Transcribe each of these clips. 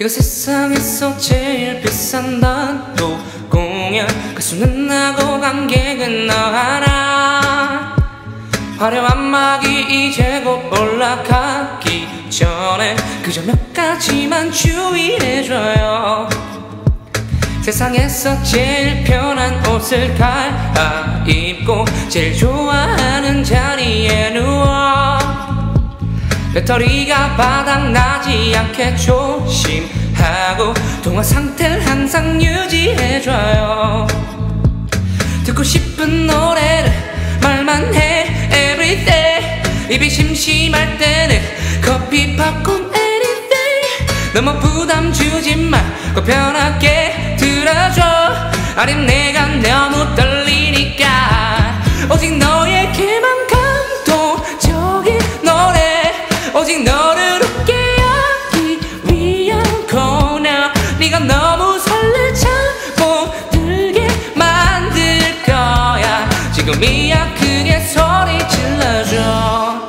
이거 세상에서 제일 비싼 단도 공연. 가수는 나고 관객은 너 하나. 화려한 막이 이제 곧 올라가기 전에 그저 몇 가지만 주의해줘요 세상에서 제일 편한 옷을 갈아입고 제일 좋아하는 자리에 누워 배터리가 바닥나지 않게 조심하고 통화 상태를 항상 유지해줘요. 듣고 싶은 노래를 말만 해. Everyday. 입이 심심할 때는 커피 팝콘 너무 부담 주지 말고 편하게 들어줘. 아님 내가 너무 떨리니까. 오직 너에게만 감동적인 노래. 오직 너를 웃게 하기 위한 코너. 네가 너무 설레자고 들게 만들 거야. 지금이야 크게 소리 질러줘.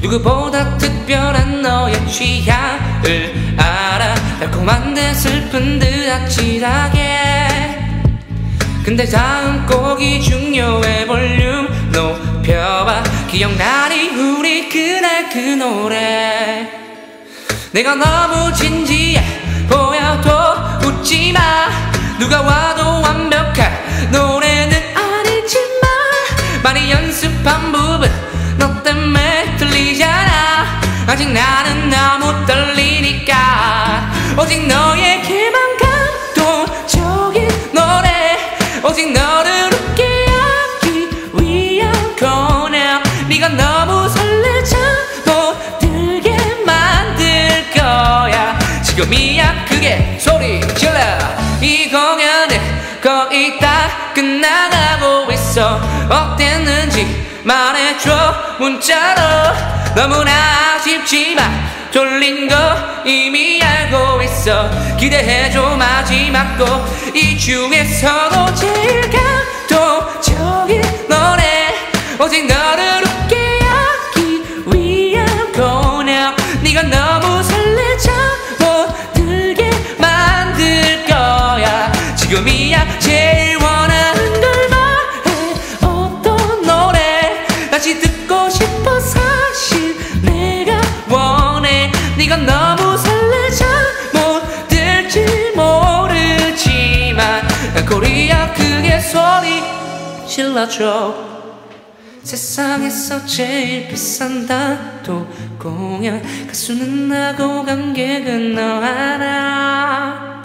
누구보다 특별한 너의 취향 을 알아. 달콤한데 슬픈 듯 아찔하게. 근데 다음 곡이 중요해. 볼륨 높여봐. 기억나니? 우리 그날 그 노래. 내가 너무 진지해. 보여도 웃지마. 누가 와도 완벽한 노래는 아니지만 많이 연습한 부분 너 때문에 들리잖아. 아직 나는 오직 너를 웃게 하기 위한 코너 네가 너무 설레자고 들게 만들 거야. 지금이야 크게 소리 질러. 이 공연은 거의 다 끝나가고 있어. 어땠는지 말해줘 문자로. 너무나 아쉽지만 돌린 거 이미 알고 있어. 기대해줘 마지막 곡이 중에서도 제일 감동적인 노래 오직 너를 웃게 하기 위한 코너 네가 너무 설레자고 들게 만들 거야. 지금이야 제일 원하는 걸 말해. 어떤 노래 다시 듣고 싶어. 사실 내가 원해. 네가 너무 소리 질러줘. 세상에서 제일 비싼 단도 공연. 가수는 나고 관객은 너 하나